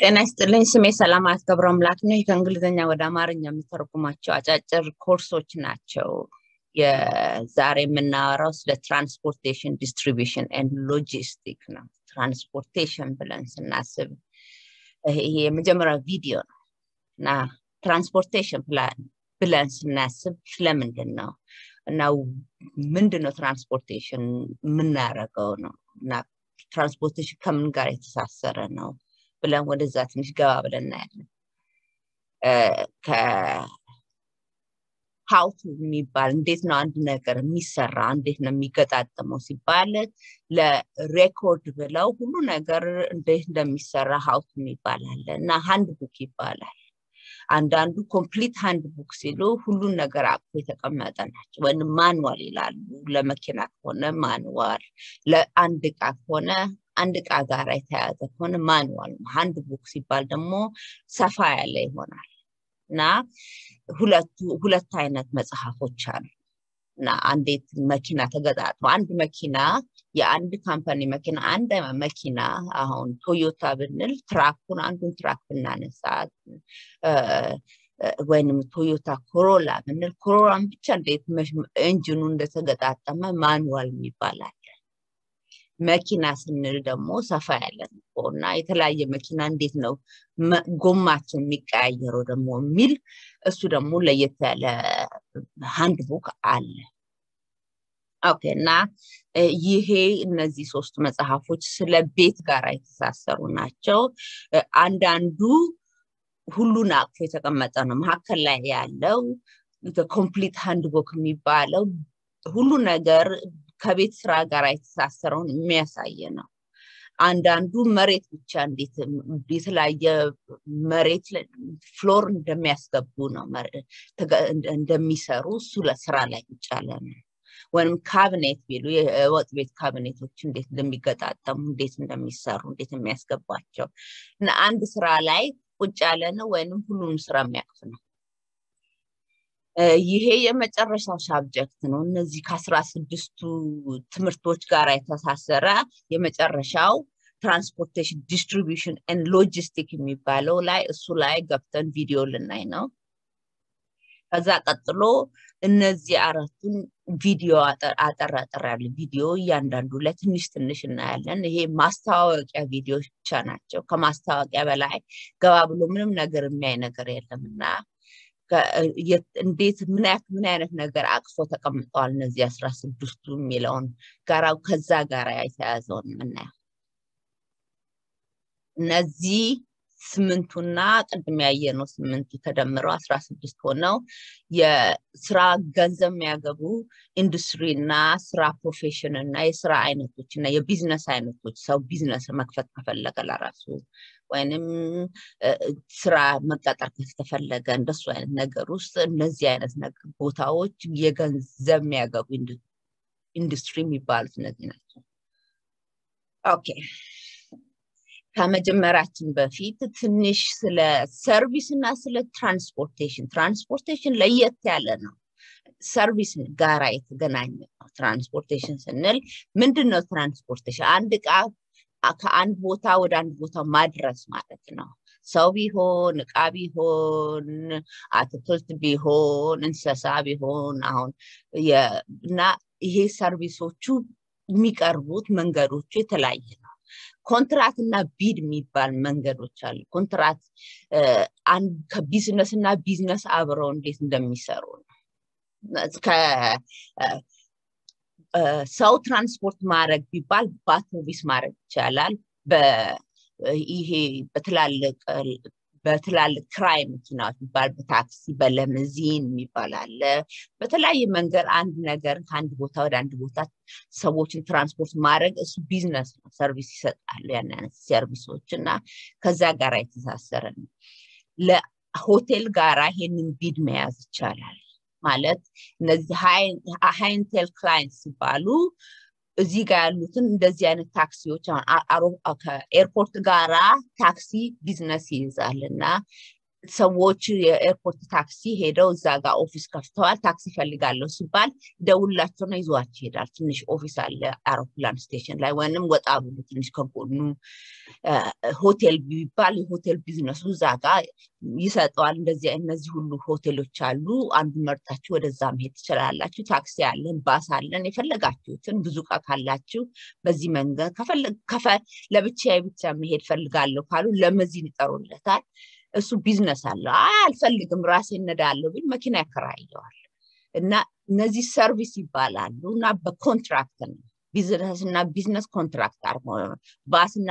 ጤና ይስጥልኝ። ስሜ ሰላማት ገብረ አምላክ ነው። ከእንግሊዝኛ ወደ አማርኛ የምተረጉማቸው አጫጭር ኮርሶች ናቸው። የዛሬ የምናወራው ስለ transportation distribution and logistic ነው። transportation ብለን ስናስብ ይሄ የመጀመሪያው ቪዲዮ ነው እና transportation ብለን ስናስብ ስለምንድን ነው እና ምንድን transportation የምናደርገው ነው እና transportation ከምን ጋር የተሳሰረ ነው ብለን ወደዛ ትንሽ ገባ ብለን እናያለን። ከ how-to የሚባል እንዴት ነው አንድ ነገር የሚሰራ እንዴት ነው የሚገጣጠመው ሲባል ለ record ብለው ሁሉ ነገር እንዴት እንደሚሰራ how-to የሚባል አለ እና handbook ይባላል። አንዳንዱ complete handbook ሲሉ ሁሉን ነገር አቅፎ የተቀመጠ ናቸው። ወይም manual ይላሉ። ለመኪና ከሆነ manual፣ ለአንድ እቃ ከሆነ አንድ እቃ ጋር የተያያዘ ከሆነ manual ነው። book ሲባል ደግሞ ሰፋ ያለ ይሆናል እና ሁለት አይነት መጽሐፎች አሉ እና እንዴት መኪና ተገጣጥሞ አንድ መኪና የአንድ company መኪና አንድ መኪና አሁን ቶዮታ ብንል truck ኡን አንዱን truck ብናነሳ ወይንም ቶዮታ ኮሮላ ብንል ኮሮላን ብቻ እንዴት engine ኡ እንደተገጣጠመ manual የሚባል አለ። መኪና ስንል ደግሞ ሰፋ ያለ እና የተለያየ መኪና እንዴት ነው ጎማቸው የሚቀያየረው ደግሞ የሚል እሱ ደግሞ ለየት ያለ handbook አለ። okay እና ይሄ እነዚህ ሶስት መጽሐፎች ስለ ቤት ጋር የተሳሰሩ ናቸው። አንዳንዱ ሁሉን አቅፎ የተቀመጠ ነው። መካከል ላይ ያለው complete handbook የሚባለው ሁሉ ነገር ከቤት ስራ ጋር የተሳሰረውን የሚያሳይ ነው። አንዳንዱ መሬት ብቻ እንዴት የተለያየ መሬት floor እንደሚያስገቡ ነው እንደሚሰሩ እሱ ለስራ ላይ ብቻ ነው። ወይም ካቢኔት ቢሉ የወጥ ቤት ካቢኔቶች እንዴት እንደሚገጣጠሙ እንዴት እንደሚሰሩ እንዴት የሚያስገባቸው እና አንድ ስራ ላይ ቁጭ ያለ ነው ወይንም ሁሉንም ስራ የሚያቅፍ ነው። ይሄ የመጨረሻው subject ነው። እነዚህ ከአስራ ስድስቱ ትምህርቶች ጋር የተሳሰረ የመጨረሻው transportation distribution and logistic የሚባለው ላይ እሱ ላይ ገብተን ቪዲዮ ልናይ ነው። ከዛ ቀጥሎ እነዚህ አራቱን ቪዲዮ አጠር አጠር ያለ ቪዲዮ እያንዳንዱ ላይ ትንሽ ትንሽ እናያለን። ይሄ ማስታወቂያ ቪዲዮዎች ብቻ ናቸው። ከማስታወቂያ በላይ ገባ ብሎ ምንም ነገር የሚያይ ነገር የለም እና እንዴት ምን ምን አይነት ነገር አቅፎ ተቀምጠዋል እነዚህ አስራ ስድስቱ የሚለውን ጋራ ከዛ ጋር የተያዘውን የምናየው? እነዚህ ስምንቱና ቅድም ያየነው ስምንቱ ተደምረው አስራ ስድስት ሆነው የስራ ገንዘብ የሚያገቡ ኢንዱስትሪ እና ስራ profession እና የስራ አይነቶች እና የቢዝነስ አይነቶች ሰው ቢዝነስ መክፈት ከፈለገ ለራሱ ወይንም ስራ መቀጠር ከተፈለገ እንደሱ አይነት ነገር ውስጥ እነዚህ አይነት ቦታዎች የገንዘብ የሚያገቡ ኢንዱስትሪ የሚባሉት እነዚህ ናቸው። okay ከመጀመራችን በፊት ትንሽ ስለ service እና ስለ transportation transportation ለየት ያለ ነው። service ጋራ የተገናኘ ነው። transportation ስንል ምንድን ነው? transportation አንድ እቃ ከአንድ ቦታ ወደ አንድ ቦታ ማድረስ ማለት ነው። ሰው ቢሆን እቃ ቢሆን አትክልት ቢሆን እንስሳ ቢሆን አሁን እና ይሄ ሰርቪሶቹ የሚቀርቡት መንገዶቹ የተለያየ ነው። ኮንትራት እና bid የሚባል መንገዶች አሉ። ኮንትራት ከቢዝነስ እና ቢዝነስ አብረው እንዴት እንደሚሰሩ ነው። ሰው ትራንስፖርት ማድረግ ቢባል በአውቶቢስ ማድረግ ይቻላል። ይሄ በትላልቅ በትላልቅ ኪራይ መኪናዎች የሚባል በታክሲ በለምዚን የሚባል አለ። በተለያየ መንገድ አንድ ነገር ከአንድ ቦታ ወደ አንድ ቦታ ሰዎችን ትራንስፖርት ማድረግ እሱ ቢዝነስ ነው። service ይሰጣሉ ያን አይነት ሰርቪሶች እና ከዛ ጋር የተሳሰረ ነው። ለሆቴል ጋራ ይሄንን bid መያዝ ይቻላል። ማለት እነዚህ ሃይንቴል ክላይንት ሲባሉ እዚህ ጋር ያሉትን እንደዚህ አይነት ታክሲዎች ከኤርፖርት ጋራ ታክሲ ቢዝነስ ይይዛል እና ሰዎች የኤርፖርት ታክሲ ሄደው እዛ ጋር ኦፊስ ከፍተዋል። ታክሲ ፈልጋለሁ ሲባል ደውላቸውና ይዟቸው ይሄዳል። ትንሽ ኦፊስ አለ አውሮፕላን ስቴሽን ላይ ወይንም ወጣ ብሎ ትንሽ ከጎኑ ሆቴል ቢባል የሆቴል ቢዝነሱ እዛ ጋር ይሰጠዋል። እንደዚህ እነዚህ ሁሉ ሆቴሎች አሉ። አንዱ መርጣችሁ ወደዛ መሄድ ትችላላችሁ። ታክሲ አለን፣ ባስ አለን። የፈለጋችሁትን ብዙ እቃ ካላችሁ በዚህ መንገድ ለብቻዬ ብቻ መሄድ ፈልጋለሁ ካሉ ለመዚን ይጠሩለታል። እሱ ቢዝነስ አለው። አልፈልግም ራሴ እነዳለሁ ቢል መኪና ያከራየዋል። እና እነዚህ service ይባላሉ እና በ contract ነው ቢዝነስ እና business contract አርጎ ባስና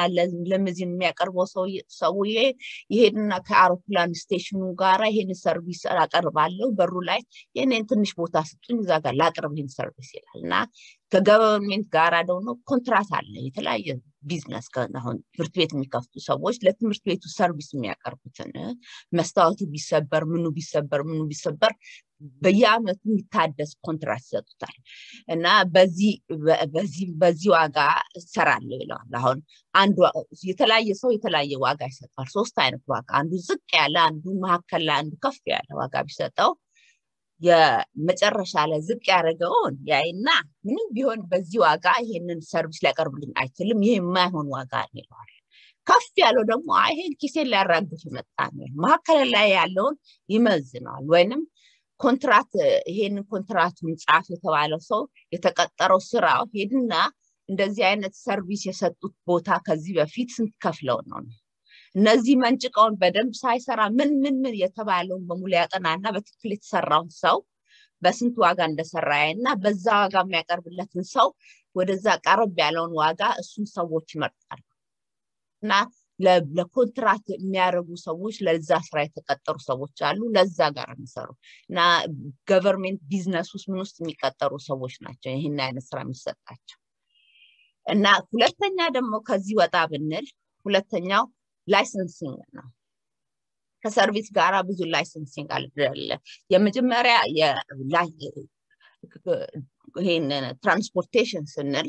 ለምዚን የሚያቀርበው ሰውዬ ይሄድና ከአውሮፕላን station ኑ ጋራ ይሄን service አቀርባለሁ በሩ ላይ ይህንን ትንሽ ቦታ ስጡኝ እዛ ጋር ላቅርብ ይህን service ይላል። እና ከ government ጋራ ደግሞ ኮንትራት አለ። የተለያየ ቢዝነስ አሁን ትምህርት ቤት የሚከፍቱ ሰዎች ለትምህርት ቤቱ service የሚያቀርቡትን መስታወቱ ቢሰበር ምኑ ቢሰበር ምኑ ቢሰበር በየአመቱ የሚታደስ ኮንትራት ይሰጡታል እና በዚህ ዋጋ እሰራለሁ ይለዋል። አሁን አንዱ የተለያየ ሰው የተለያየ ዋጋ ይሰጠዋል። ሶስት አይነት ዋጋ፣ አንዱ ዝቅ ያለ፣ አንዱ መካከል ላይ፣ አንዱ ከፍ ያለ ዋጋ ቢሰጠው የመጨረሻ ላይ ዝቅ ያደረገውን ያይና ምንም ቢሆን በዚህ ዋጋ ይሄንን service ሊያቀርብልኝ አይችልም፣ ይሄ የማይሆን ዋጋ ይለዋል። ከፍ ያለው ደግሞ ይሄን ኪሴን ሊያራግፍ ይመጣ መካከል ላይ ያለውን ይመዝነዋል ወይንም ኮንትራት ይሄንን ኮንትራቱን ጻፍ የተባለው ሰው የተቀጠረው ስራው ሄድና እንደዚህ አይነት service የሰጡት ቦታ ከዚህ በፊት ስንት ከፍለው ነው? እነዚህ መንጭቀውን በደንብ ሳይሰራ ምን ምን ምን የተባለውን በሙሉ ያጠናና በትክክል የተሰራውን ሰው በስንት ዋጋ እንደሰራ እና በዛ ዋጋ የሚያቀርብለትን ሰው ወደዛ ቀረብ ያለውን ዋጋ እሱን ሰዎች ይመርጣሉ። እና ለኮንትራት የሚያደርጉ ሰዎች ለዛ ስራ የተቀጠሩ ሰዎች አሉ። ለዛ ጋር የሚሰሩ እና government ቢዝነስ ውስጥ ምን ውስጥ የሚቀጠሩ ሰዎች ናቸው ይህን አይነት ስራ የሚሰጣቸው። እና ሁለተኛ ደግሞ ከዚህ ወጣ ብንል ሁለተኛው licensing ነው። ከ service ጋር ብዙ licensing አለ። የመጀመሪያ ይሄን transportation ስንል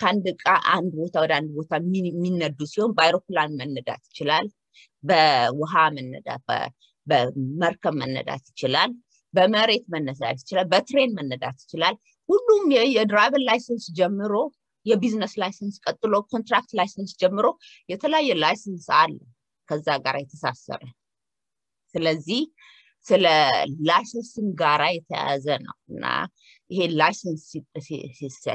ከአንድ እቃ አንድ ቦታ ወደ አንድ ቦታ የሚነዱ ሲሆን በአይሮፕላን መነዳት ይችላል፣ በውሃ መነዳት፣ በመርከብ መነዳት ይችላል፣ በመሬት መነዳት ይችላል፣ በ train መነዳት ይችላል። ሁሉም የ driver license ጀምሮ የቢዝነስ license ቀጥሎ contract license ጀምሮ የተለያየ license አለ ከዛ ጋር የተሳሰረ። ስለዚህ ስለ licensing ጋራ የተያያዘ ነው እና ይሄ license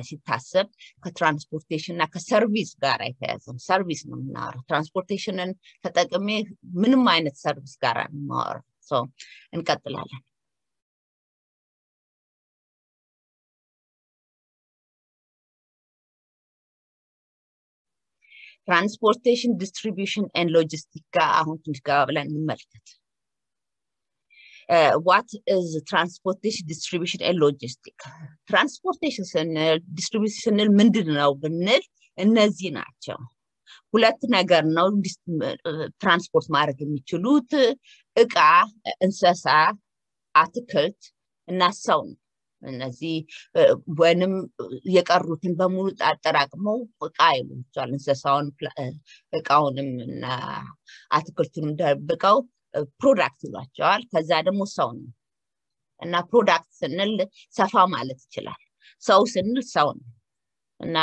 ሲታሰብ ከ transportation እና ከ service ጋር ነው። service ነው የምናወራው። transportation ን ተጠቅሜ ምንም አይነት service ጋር የማወራው እንቀጥላለን። transportation distribution and logistic ጋር አሁን ትንሽ ገባ ብለን እንመልከት። What is transportation distribution and logistic? transportation ስንል distribution ስንል ምንድን ነው ብንል እነዚህ ናቸው። ሁለት ነገር ነው ትራንስፖርት ማድረግ የሚችሉት እቃ፣ እንስሳ፣ አትክልት እና ሰው ነው። እነዚህ ወይንም የቀሩትን በሙሉ አጠራቅመው እቃ ይሉቸዋል። እንስሳውን እቃውንም እና አትክልቱንም ደብቀው product ይሏቸዋል። ከዛ ደግሞ ሰው ነው እና product ስንል ሰፋ ማለት ይችላል። ሰው ስንል ሰው ነው እና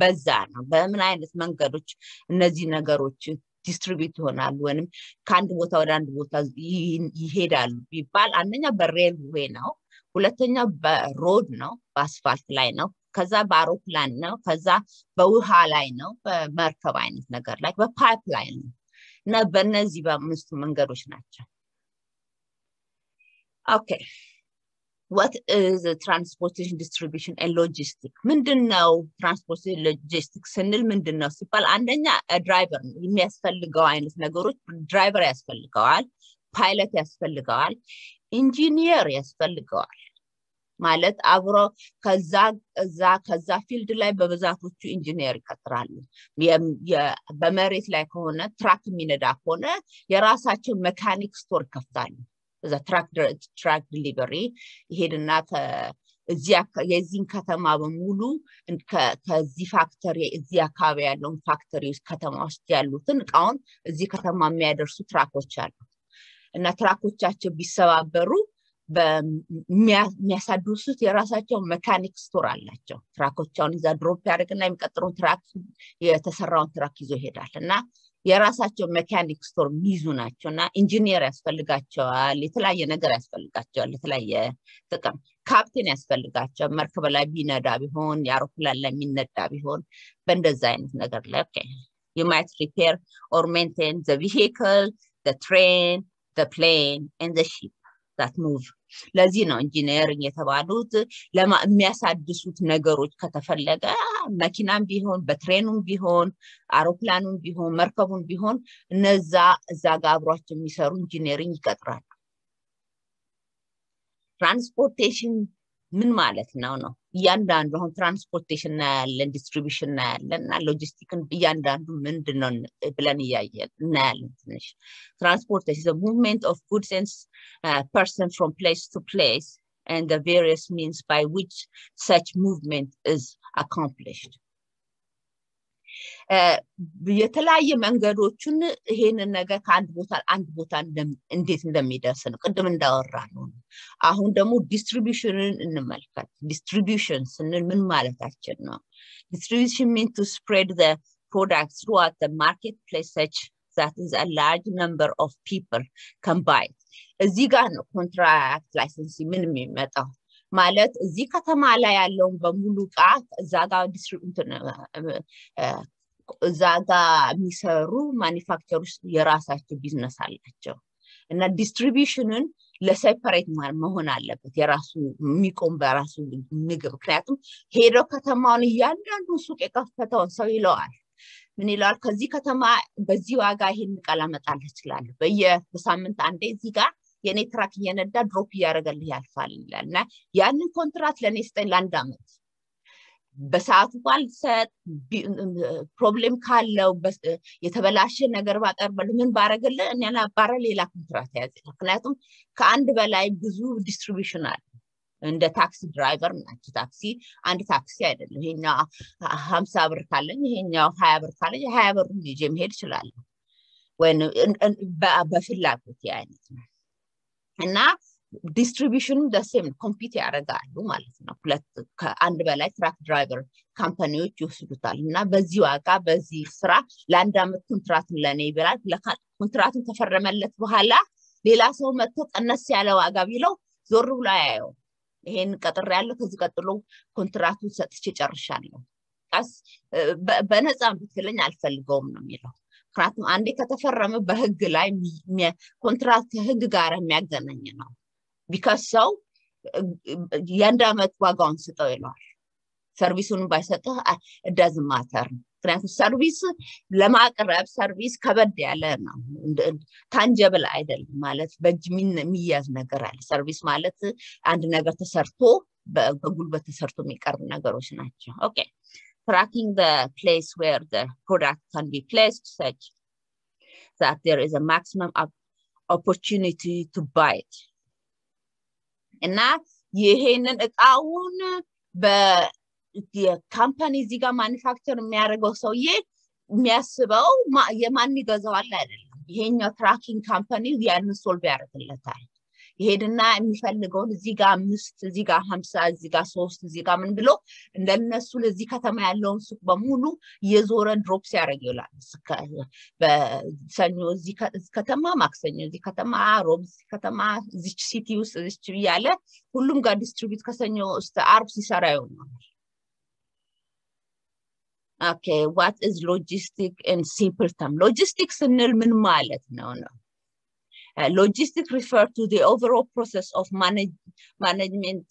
በዛ ነው። በምን አይነት መንገዶች እነዚህ ነገሮች distribute ይሆናሉ ወይም ከአንድ ቦታ ወደ አንድ ቦታ ይሄዳሉ ቢባል አንደኛ በ rail ነው። ሁለተኛ በ road ነው፣ በአስፋልት ላይ ነው። ከዛ በአውሮፕላን ነው። ከዛ በውሃ ላይ ነው፣ በመርከብ አይነት ነገር ላይ በ pipe ላይ ነው እና በእነዚህ በአምስቱ መንገዶች ናቸው። OK። Is transportation distribution and logistic? ምንድን ነው transportation logistic ስንል ምንድን ነው ሲባል አንደኛ driver ነው። የሚያስፈልገው አይነት ነገሮች driver ያስፈልገዋል ፓይለት ያስፈልገዋል ኢንጂኒየር ያስፈልገዋል ማለት አብሮ ከዛ እዛ ከዛ field ላይ በብዛቶቹ ኢንጂነር ይቀጥራሉ። በመሬት ላይ ከሆነ truck የሚነዳ ከሆነ የራሳቸው መካኒክ store ይከፍታሉ። እዛ truck delivery ይሄድና የዚህን ከተማ በሙሉ ከዚህ factory እዚህ አካባቢ ያለውን factory ከተማ ውስጥ ያሉትን እቃውን እዚህ ከተማ የሚያደርሱ truck ኦች አሉ እና truck ኦቻቸው ቢሰባበሩ የሚያሳድሱት የራሳቸው መካኒክ store አላቸው። truck ኦቻቸውን እዛ drop ያደርግና የሚቀጥለውን truck የተሰራውን truck ይዞ ይሄዳል እና የራሳቸው ሜካኒክ store የሚይዙ ናቸው እና ኢንጂኒየር ያስፈልጋቸዋል። የተለያየ ነገር ያስፈልጋቸዋል። የተለያየ ጥቅም ካፕቴን ያስፈልጋቸዋል። መርከብ ላይ ቢነዳ ቢሆን የአውሮፕላን ላይ የሚነዳ ቢሆን በእንደዛ አይነት ነገር ላይ OK you might repair or maintain the vehicle, the train, the plane, and the ship that move. ለዚህ ነው engineering የተባሉት የሚያሳድሱት ነገሮች ከተፈለገ መኪናም ቢሆን በ train ኑም ቢሆን አውሮፕላኑም ቢሆን መርከቡም ቢሆን እነዛ እዛ ጋር አብሯቸው የሚሰሩ engineering ይቀጥራሉ። transportation ምን ማለት ነው ነው እያንዳንዱ አሁን transportation እናያለን distribution እናያለን እና ሎጂስቲክን እያንዳንዱ ምንድን ነው ብለን እያየን እናያለን ትንሽ። transportation movement of goods and person from place to place and the various means by which such movement is accomplished የተለያየ መንገዶቹን ይሄንን ነገር ከአንድ ቦታ አንድ ቦታ እንዴት እንደሚደርስ ነው። ቅድም እንዳወራ ነው። አሁን ደግሞ distribution ንን እንመልከት። distribution ስንል ምን ማለታችን ነው? distribution mean to spread product throughout the marketplace such that is a large number of እዚህ ጋር ነው contract license ምን የሚመጣው ማለት እዚህ ከተማ ላይ ያለውን በሙሉ እቃ እዛ ጋር እዛ ጋር የሚሰሩ manufacture ውስጥ የራሳቸው ቢዝነስ አላቸው። እና distribution ንን ለ separate መሆን አለበት የራሱ የሚቆም በራሱ ምግብ። ምክንያቱም ሄደው ከተማውን እያንዳንዱ ሱቅ የከፈተውን ሰው ይለዋል። ምን ይለዋል? ከዚህ ከተማ በዚህ ዋጋ ይሄን እቃ ላመጣልህ እችላለሁ። በየሳምንት አንዴ እዚህ ጋር የኔ truck እየነዳ drop እያደረገልህ ያልፋል እና ያንን ኮንትራት ለእኔ ስጠኝ ለአንድ አመት። በሰዓቱ ባልሰጥ problem ካለው የተበላሸ ነገር ባቀርብልህ ምን ባረግልህ እኔ አባረ ሌላ ኮንትራት ያዝ ምክንያቱም ከአንድ በላይ ብዙ distribution አለ። እንደ ታክሲ driver ናቸው ታክሲ አንድ ታክሲ አይደለም። ይሄኛው ሀምሳ ብር ካለኝ ይሄኛው ሀያ ብር ካለኝ ሀያ ብር ይዤ መሄድ እችላለሁ። ወይም በፍላጎት አይነት ነው እና distribution ኑ the same compete ያደርጋሉ ማለት ነው። ሁለት ከአንድ በላይ truck driver company ዎች ይወስዱታል እና በዚህ ዋጋ በዚህ ስራ ለአንድ አመት ኮንትራቱን ለእኔ ይብላል ኮንትራቱን ከተፈረመለት በኋላ ሌላ ሰው መጥቶ ቀነስ ያለ ዋጋ ቢለው ዞር ብሎ አያየው ይሄን ቀጥር ያለው ከዚህ ቀጥሎ ኮንትራቱን ሰጥቼ ጨርሻለሁ። ቀስ በነፃ ብትለኝ አልፈልገውም ነው የሚለው ምክንያቱም አንዴ ከተፈረመ በህግ ላይ ኮንትራት ከህግ ጋር የሚያገናኝ ነው። because ሰው የአንድ አመት ዋጋውን ስጠው ይለዋል። service ኡን ባይሰጥህ it does matter ምክንያቱም service ለማቅረብ service ከበድ ያለ ነው። tangible አይደለም ማለት በእጅ የሚያዝ ነገር አለ። service ማለት አንድ ነገር ተሰርቶ በጉልበት ተሰርቶ የሚቀርብ ነገሮች ናቸው። okay tracking the place where the product can be placed such that there is a maximum opportunity to buy it እና ይሄንን እቃውን የካምፓኒ እዚህ ጋር ማኒፋክቸር የሚያደርገው ሰውዬ የሚያስበው የማን ይገዛዋል አይደለም ይሄኛው ትራኪንግ ካምፓኒ ያንን ሶልቭ ያደርግለታል ይሄድና የሚፈልገውን እዚህ ጋር አምስት እዚህ ጋር ሀምሳ እዚህ ጋር ሶስት እዚህ ጋር ምን ብሎ እንደነሱ ለዚህ ከተማ ያለውን ሱቅ በሙሉ እየዞረ drop ሲያደርግ ይውላል። በሰኞ እዚህ ከተማ ማክሰኞ እዚህ ከተማ ሮብ እዚህ ከተማ እዚች city ውስጥ እዚች እያለ ሁሉም ጋር distribute ከሰኞ እስከ አርብ ሲሰራ ይሆናል okay what is logistic in simple term logistic ስንል ምን ማለት ነው ነው Uh, logistics refer to the overall process of manage, management,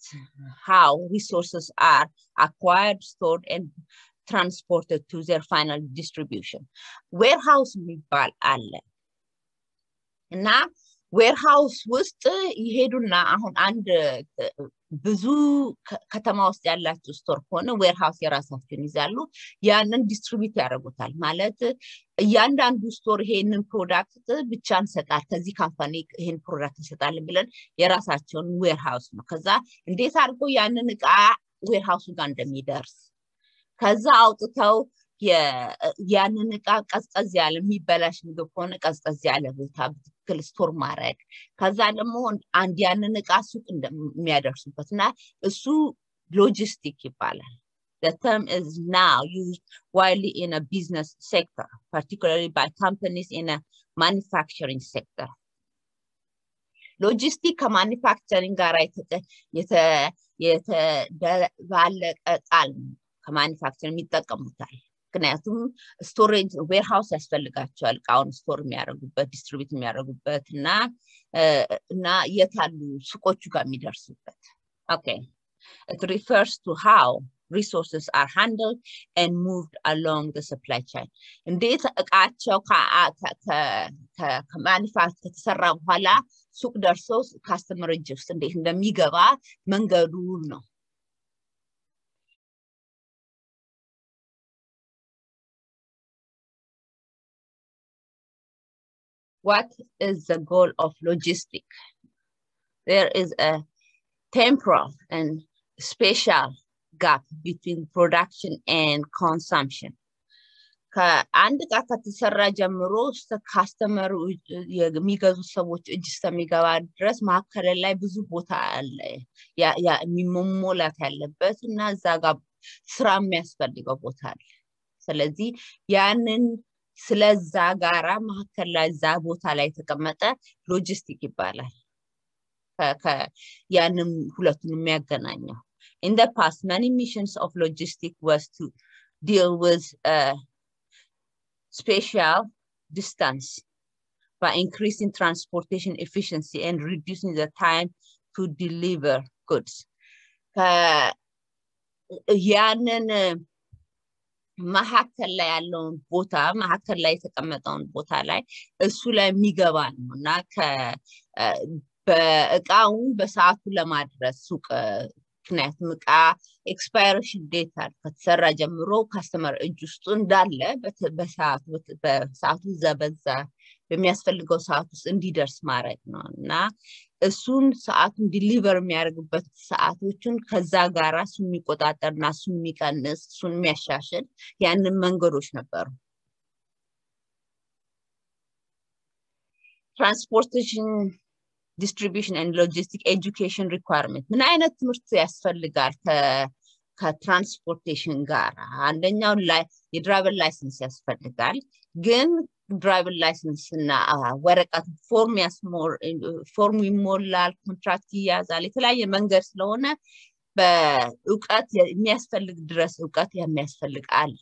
how resources are acquired, stored, and transported to their final distribution. Warehouse የሚባል አለ እና ዌርሃውስ ውስጥ ይሄዱና አሁን አንድ ብዙ ከተማ ውስጥ ያላቸው store ከሆነ warehouse የራሳቸውን ይዛሉ። ያንን distribute ያደርጉታል። ማለት እያንዳንዱ store ይሄንን product ብቻ እንሰጣል ከዚህ company ይሄን product እንሰጣለን ብለን የራሳቸውን warehouse ነው። ከዛ እንዴት አድርጎ ያንን እቃ warehouse ኡ ጋር እንደሚደርስ ከዛ አውጥተው ያንን እቃ ቀዝቀዝ ያለ የሚበላሽ ምግብ ከሆነ ቀዝቀዝ ያለ ቦታ በትክክል store ማድረግ ከዛ ደግሞ አንድ ያንን እቃ ሱቅ የሚያደርሱበት እና እሱ ሎጂስቲክ ይባላል The term is now used widely in a business sector, particularly by companies in a manufacturing sector. logistic ከ manufacturing ጋር የተባለቀ ቃል ነው። ከ manufacture የሚጠቀሙታል። ምክንያቱም storage warehouse ያስፈልጋቸዋል እቃውን store የሚያደርጉበት distribute የሚያደርጉበት እና እና የት ያሉ ሱቆቹ ጋር የሚደርሱበት okay It refers to how resources are handled and moved along the supply chain. እንዴት እቃቸው ከማኒፋክት ከተሰራ በኋላ ሱቅ ደርሶ ካስተመር እጅ ውስጥ እንዴት እንደሚገባ መንገዱ ነው። What is the goal of logistic? There is a temporal and spatial gap between production and consumption. ከአንድ እቃ ከተሰራ ጀምሮ እስከ ካስተመሩ የሚገዙ ሰዎች እጅ እስከሚገባ ድረስ መካከል ላይ ብዙ ቦታ አለ መሞላት ያለበት እና እዛ ጋር ስራ የሚያስፈልገው ቦታ አለ። ስለዚህ ያንን ስለዛ ጋራ መካከል ላይ እዛ ቦታ ላይ የተቀመጠ ሎጂስቲክ ይባላል። ያንም ሁለቱን የሚያገናኘው In the past, many missions of logistics was to deal with uh, spatial distance by increasing transportation efficiency and reducing the time to deliver goods. ያንን መካከል ላይ ያለውን ቦታ መካከል ላይ የተቀመጠውን ቦታ ላይ እሱ ላይ የሚገባ ነው እና በእቃውን በሰዓቱ ለማድረስ ሱቅ ምክንያቱም እቃ expiration date ከተሰራ ጀምሮ customer እጅ ውስጡ እንዳለ በሰዓቱ በዛ በሚያስፈልገው ሰዓት ውስጥ እንዲደርስ ማድረግ ነው እና እሱን ሰዓቱን deliver የሚያደርግበት ሰዓቶቹን ከዛ ጋራ እሱን የሚቆጣጠር እና እሱን የሚቀንስ እሱን የሚያሻሽል ያንን መንገዶች ነበሩ። transportation distribution and logistic education requirement ምን አይነት ትምህርት ያስፈልጋል ከ transportation ጋር? አንደኛው የ driver license ያስፈልጋል። ግን driver license እና ወረቀት form ይሞላል፣ contract ይያዛል። የተለያየ መንገድ ስለሆነ በእውቀት የሚያስፈልግ ድረስ እውቀት የሚያስፈልግ አለ።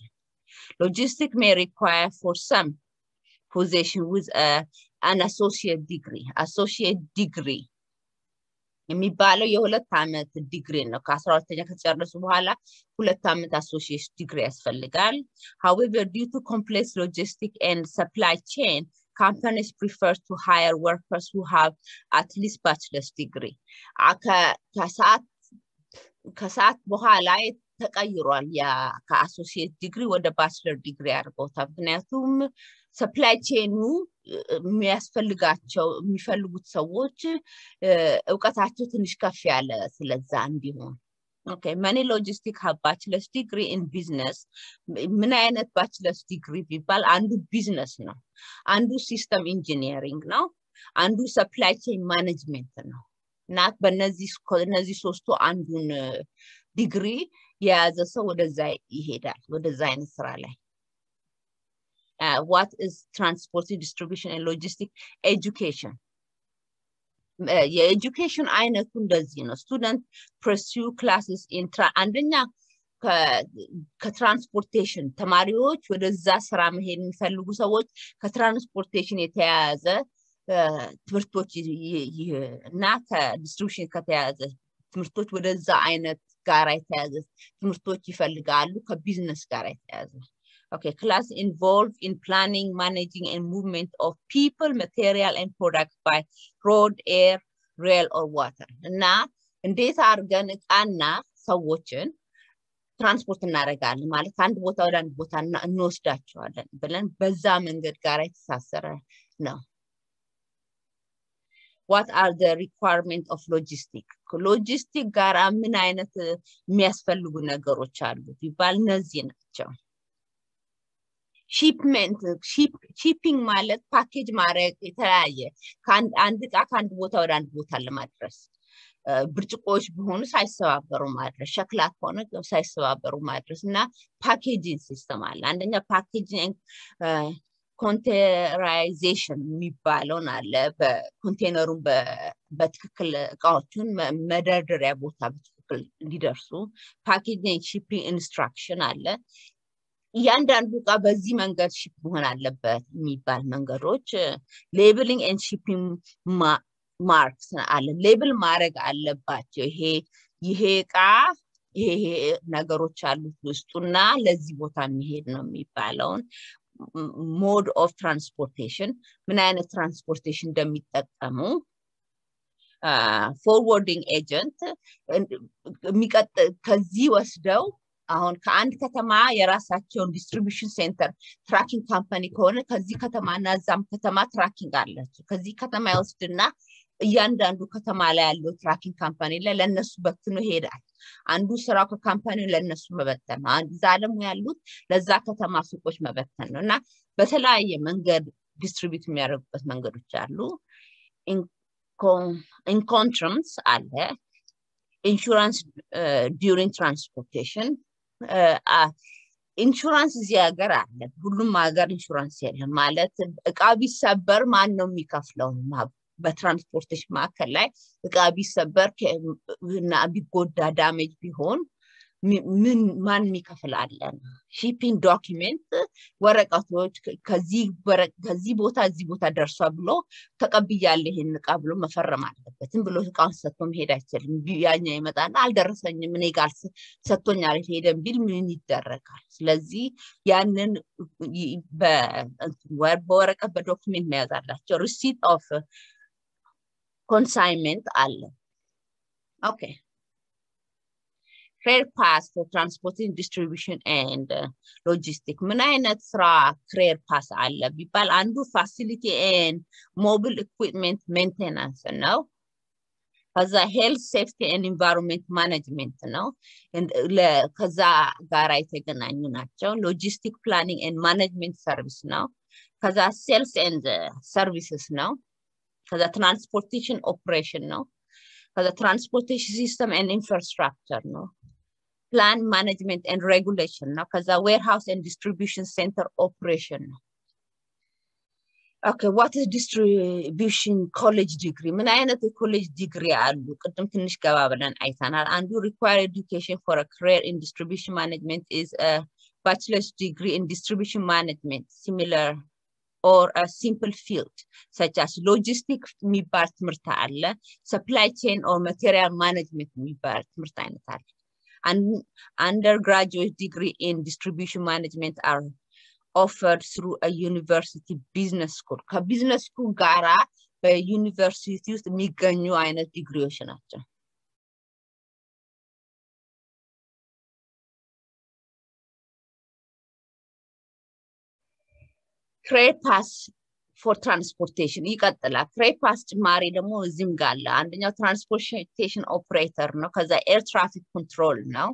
logistic may require for some position with an associate degree associate degree የሚባለው የሁለት ዓመት ዲግሪ ነው። ከአስራ ሁለተኛ ከተጨረሱ በኋላ ሁለት ዓመት associate degree ያስፈልጋል። however due to complex logistic and supply chain companies prefer to hire workers who have at least bachelor's degree ከሰዓት ከሰዓት በኋላ ተቀይሯል። ያ ከ associate degree ወደ bachelor degree አድርገውታል። ምክንያቱም supply chain ኑ የሚያስፈልጋቸው የሚፈልጉት ሰዎች እውቀታቸው ትንሽ ከፍ ያለ ስለዛ እንዲሆን። many logistic have bachelor's degree in business። ምን አይነት bachelor's degree ቢባል አንዱ ቢዝነስ ነው፣ አንዱ system engineering ነው፣ አንዱ supply chain management ነው። እና በእነዚህ ሶስቱ አንዱን ዲግሪ የያዘ ሰው ወደዛ ይሄዳል፣ ወደዛ አይነት ስራ ላይ uh, what is transport distribution and logistic education? የ education አይነቱ እንደዚህ ነው student pursue classes ኢንትራ አንደኛ ከ transportation ተማሪዎች ወደዛ ስራ መሄድ የሚፈልጉ ሰዎች ከ transportation የተያያዘ ትምህርቶች እና ከዲስትሪቢሽን ከተያያዘ ትምህርቶች ወደዛ አይነት ጋር የተያዘ ትምህርቶች ይፈልጋሉ ከቢዝነስ ጋር የተያዘ Okay, class involved in planning, managing, and movement of people, material, and products by road, air, rail, or water. እና እንዴት አድርገን እቃና ሰዎችን ትራንስፖርት እናደርጋለን ማለት ከአንድ ቦታ ወደ አንድ ቦታ እንወስዳቸዋለን ብለን በዛ መንገድ ጋር የተሳሰረ ነው። what are the requirement of logistic ሎጂስቲክ ጋር ምን አይነት የሚያስፈልጉ ነገሮች አሉ ቢባል እነዚህ ናቸው። ሺፕመንት ሺፒንግ ማለት ፓኬጅ ማድረግ የተለያየ አንድ እቃ ከአንድ ቦታ ወደ አንድ ቦታ ለማድረስ ብርጭቆዎች ቢሆኑ ሳይሰባበሩ ማድረስ፣ ሸክላ ከሆነ ሳይሰባበሩ ማድረስ እና ፓኬጂንግ ሲስተም አለ። አንደኛ ፓኬጂንግ containerization የሚባለውን አለ። በኮንቴነሩን በትክክል እቃዎቹን መደርደሪያ ቦታ በትክክል እንዲደርሱ packaging shipping instruction አለ። እያንዳንዱ እቃ በዚህ መንገድ ship መሆን አለበት የሚባል መንገዶች labeling and shipping marks አለ። label ማድረግ አለባቸው። ይሄ ይሄ እቃ ይሄ ነገሮች አሉት ውስጡና ለዚህ ቦታ የሚሄድ ነው የሚባለውን mode of transportation ምን አይነት transportation እንደሚጠቀሙ forwarding agent ከዚህ ወስደው አሁን ከአንድ ከተማ የራሳቸውን distribution center trucking company ከሆነ ከዚህ ከተማ እና እዛም ከተማ trucking አላቸው። ከዚህ ከተማ ይወስድና እያንዳንዱ ከተማ ላይ ያለው trucking company ላይ ለእነሱ በትኖ ይሄዳል። አንዱ ስራው ከ company ው ለእነሱ መበተን ነው። እዛ ደግሞ ያሉት ለዛ ከተማ ሱቆች መበተን ነው እና በተለያየ መንገድ distribute የሚያደርጉበት መንገዶች አሉ። Incoterms አለ። insurance during transportation ኢንሹራንስ እዚህ ሀገር አለ። ሁሉም ሀገር ኢንሹራንስ የለም ማለት እቃ ቢሰበር ማን ነው የሚከፍለው? በ transportation ማዕከል ላይ እቃ ቢሰበር እና ቢጎዳ damage ቢሆን ምን ማን የሚከፍል አለን? shipping document ወረቀቶች ከዚህ ቦታ እዚህ ቦታ ደርሷ ብሎ ተቀብያለሁ ይሄን እቃ ብሎ መፈረም አለበትም ብሎ እቃውን ሰጥቶ መሄድ አይችልም። ያኛ ይመጣና አልደረሰኝም እኔ ጋር ሰጥቶኛል ሄደን ቢል ምን ይደረጋል? ስለዚህ ያንን በወረቀት በ document መያዝ አላቸው። receipt of consignment አለ። okay career path for transporting distribution and logistic ምን አይነት ስራ career path አለ ቢባል አንዱ facility and mobile equipment maintenance ነው። ከዛ health safety and environment management ነው። ከዛ ጋራ የተገናኙ ናቸው። logistic planning and management service ነው። ከዛ sales and services ነው። ከዛ transportation operation ነው። ከዛ transportation system and infrastructure ነው። plan management and regulation ነው። ከዛ warehouse and distribution center operation ነው። okay what is distribution college degree? ምን አይነት የኮሌጅ ዲግሪ አሉ? ቅድም ትንሽ ገባ ብለን አይተናል። አንዱ required education for career in distribution management is ባችለርስ ዲግሪ ኢን ዲስትሪቢሽን ማኔጅመንት ሲሚለር ኦር ሲምፕል ፊልድ ሰች አስ ሎጂስቲክ የሚባል ትምህርት አለ። ሰፕላይ ቼን ኦር ማቴሪያል ማኔጅመንት የሚባል ትምህርት አይነት አለ። undergraduate degree in distribution management are offered through a university business school ከቢዝነስ ስኩል ጋራ በዩኒቨርሲቲ ውስጥ የሚገኙ አይነት ዲግሪዎች ናቸው። ክሬድ ፓስ for transportation ይቀጥላል። career path ጭማሪ ደግሞ እዚህም ጋር አለ። አንደኛው transportation operator ነው። ከዛ air traffic control ነው።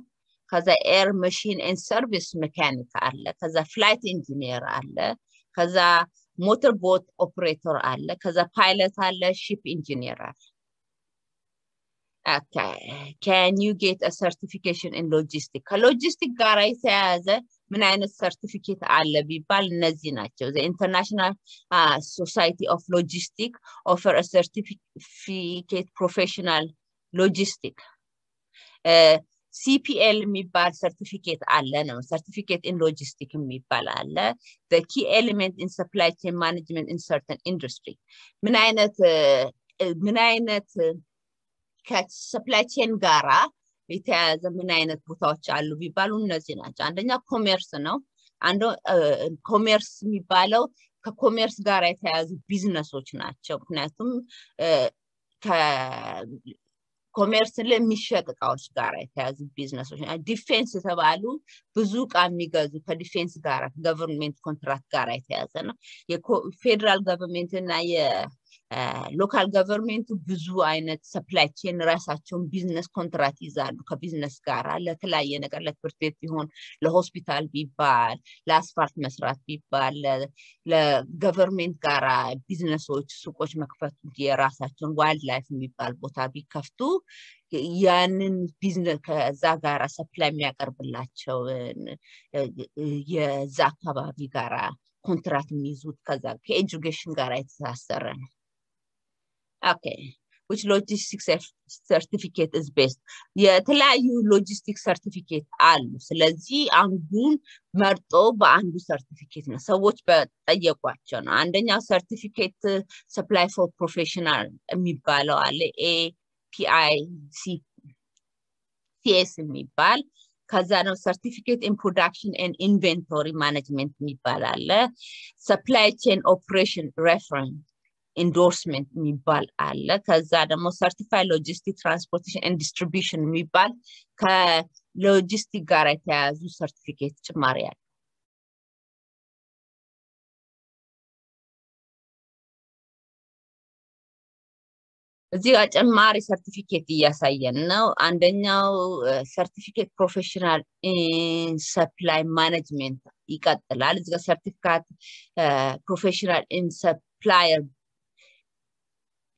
ከዛ air machine and service mechanic አለ። ከዛ flight engineer አለ። ከዛ motor boat operator አለ። ከዛ ፓይለት አለ። ship engineer አለ። can you get certification in logistic ከ logistic ጋር የተያያዘ ምን አይነት ሰርቲፊኬት አለ ቢባል እነዚህ ናቸው። International Society of Logistic offer certificate professional logistic CPL የሚባል ሰርቲፊኬት አለ ነው። certificate in logistic የሚባል አለ። key element in supply chain management in certain industry ምን አይነት ምን አይነት ከ supply chain ጋራ የተያያዘ ምን አይነት ቦታዎች አሉ ቢባሉ እነዚህ ናቸው። አንደኛ commerce ነው። አንዱ commerce የሚባለው ከ commerce ጋር የተያያዙ ቢዝነሶች ናቸው። ምክንያቱም commerce ለሚሸጥ እቃዎች ጋር የተያዙ ቢዝነሶች defense የተባሉ ብዙ እቃ የሚገዙ ከ defense ጋር government contract ጋር የተያዘ ነው። የ federal government እና local government ኡ ብዙ አይነት supply chain ራሳቸውን business contract ይዛሉ ከቢዝነስ ጋር ለተለያየ ነገር ለትምህርት ቤት ቢሆን ለሆስፒታል ቢባል ለአስፋልት መስራት ቢባል ለ government ጋራ ቢዝነሶች ሱቆች መክፈቱ የራሳቸውን wildlife የሚባል ቦታ ቢከፍቱ ያንን ቢዝነስ ከዛ ጋራ supply የሚያቀርብላቸው የዛ አካባቢ ጋራ contract የሚይዙት ከዛ ከ education ጋር የተሳሰረ ነው። okay which logistics certificate is based የተለያዩ logistic certificate አሉ። ስለዚህ አንዱን መርጦ በአንዱ ሰርቲፊኬት ነው ሰዎች በጠየቋቸው ነው። አንደኛው ሰርቲፊኬት supply for professional የሚባለው አለ APICS የሚባል ከዛ ነው certificate in production and inventory management የሚባል አለ። supply chain operation reference endorsement የሚባል አለ። ከዛ ደግሞ certify logistic transportation and distribution የሚባል ከሎጂስቲክ ጋር የተያያዙ ሰርቲፊኬት ጭማሪ አለ። እዚህ ጋር ጭማሪ ሰርቲፊኬት እያሳየን ነው። አንደኛው certificate professional supply management ይቀጥላል። እዚህ ጋር certificate professional in supplier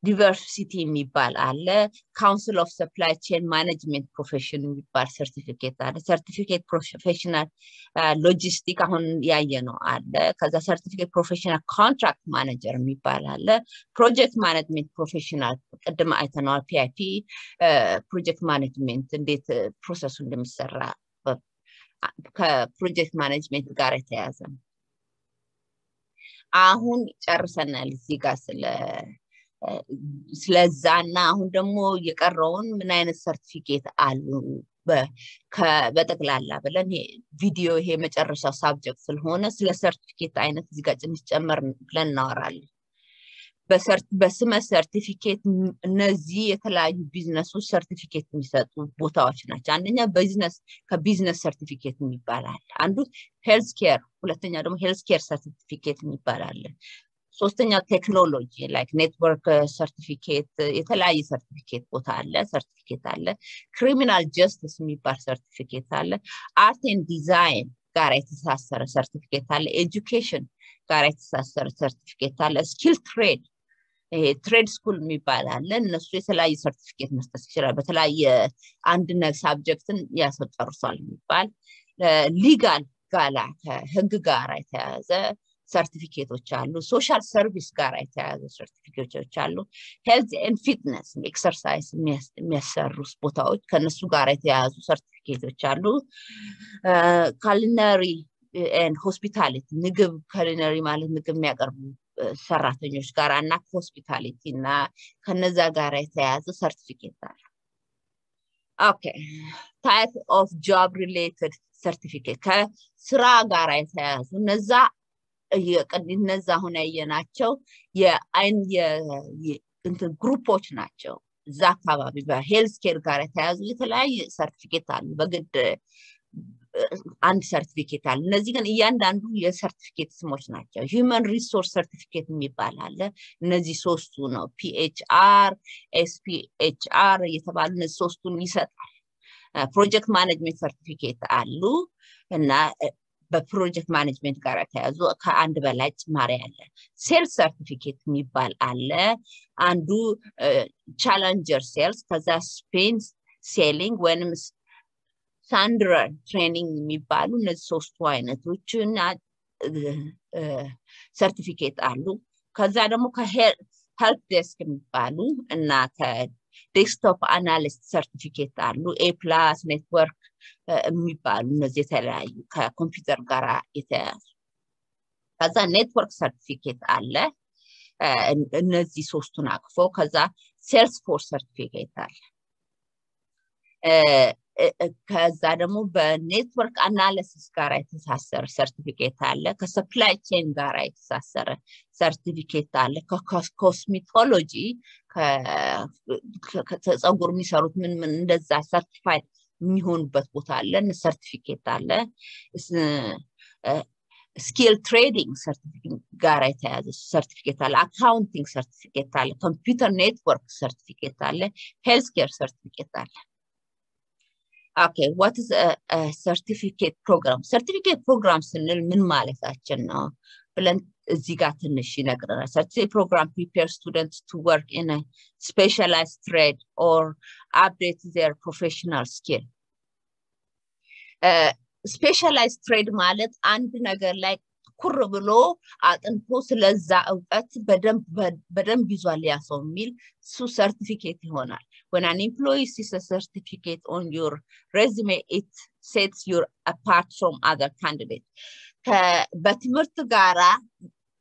diversity የሚባል አለ። council of supply chain management profession የሚባል ሰርቲፊኬት አለ። certificate professional logistic አሁን ያየነው አለ። ከዛ certificate professional contract manager የሚባል አለ። project management professional ቅድም አይተነዋል። PIP project management እንዴት process ኡ እንደሚሰራ ከ project management ጋር የተያያዘ ነው። አሁን ጨርሰናል እዚህ ጋር ስለ ስለዛ እና አሁን ደግሞ የቀረውን ምን አይነት ሰርቲፊኬት አሉ በጠቅላላ ብለን ቪዲዮ ይሄ የመጨረሻው subject ስለሆነ ስለ ሰርቲፊኬት አይነት እዚህ ጋር ትንሽ ብለን እናወራለን። በስመ ሰርቲፊኬት እነዚህ የተለያዩ ቢዝነሶች ሰርቲፊኬት የሚሰጡ ቦታዎች ናቸው። አንደኛ business ከ business certificate የሚባላል አንዱ health care፣ ሁለተኛ ደግሞ health care certificate የሚባላል ሶስተኛው technology like network certificate የተለያየ ሰርቲፊኬት ቦታ አለ ሰርቲፊኬት አለ። criminal justice የሚባል ሰርቲፊኬት አለ። art ዲዛይን ጋር የተሳሰረ ሰርቲፊኬት አለ። education ጋር የተሳሰረ ሰርቲፊኬት አለ። skill trade ይሄ trade school የሚባል አለ። እነሱ የተለያየ ሰርቲፊኬት መስጠት ይችላል በተለያየ አንድ subject ን ያሰው የሚባል። legal ጋላ ከህግ ጋር የተያያዘ ሰርቲፊኬቶች አሉ። social service ጋር የተያያዙ ሰርቲፊኬቶች አሉ። health and fitness exercise የሚያሰሩ ቦታዎች ከነሱ ጋር የተያያዙ ሰርቲፊኬቶች አሉ። culinary and hospitality ምግብ culinary ማለት ምግብ የሚያቀርቡ ሰራተኞች ጋር እና hospitality እና ከነዛ ጋር የተያያዘ ሰርቲፊኬት አለ። okay type of job related certificate ከስራ ጋር የተያያዙ እነዛ እነዛ አሁን ያየናቸው የአይን group ኦች ናቸው። እዛ አካባቢ በ health care ጋር የተያያዙ የተለያየ ሰርቲፊኬት አሉ። በግድ አንድ ሰርቲፊኬት አለ። እነዚህ ግን እያንዳንዱ የሰርቲፊኬት ስሞች ናቸው። human resource certificate የሚባል አለ። እነዚህ ሶስቱ ነው። PHR፣ SPHR እየተባሉ እነዚህ ሶስቱን ይሰጣል። project management certificate አሉ እና በ project management ጋር ተያዙ ከአንድ በላይ ጭማሪ አለ። sales certificate የሚባል አለ። አንዱ challenger sales፣ ከዛ SPIN selling ወይም Sandler training የሚባሉ እነዚህ ሶስቱ አይነቶች እና ሰርቲፊኬት አሉ። ከዛ ደግሞ ከ help desk የሚባሉ እና desktop analyst certificate አሉ። A plus network የሚባሉ እነዚህ የተለያዩ ከኮምፒውተር ጋር የተያያዙ ከዛ network certificate አለ። እነዚህ ሶስቱን አቅፎ ከዛ Salesforce certificate አለ። ከዛ ደግሞ በ network analysis ጋር የተሳሰረ ሰርቲፊኬት አለ። ከ supply chain ጋር የተሳሰረ ሰርቲፊኬት አለ። ከ cosmetology ፀጉር የሚሰሩት ምን ምን እንደዛ certified የሚሆኑበት ቦታ አለ። ሰርቲፊኬት አለ። skill trading ጋር የተያዘ ሰርቲፊኬት አለ። accounting certificate አለ። computer network certificate አለ። health care certificate አለ። okay what is certificate program? certificate program ስንል ምን ማለታችን ነው ብለን እዚህ ጋር ትንሽ ይነግረናል። certificate program prepare students to work in specialized trade or update their professional skill specialize trade ማለት አንድ ነገር ላይ ትኩር ብሎ አጥንቶ ስለዛ እውቀት በደንብ ይዟል ያ ሰው የሚል እሱ ሰርቲፊኬት ይሆናል። when an employer sees a certificate on your resume it sets you apart from other candidates በትምህርት ጋራ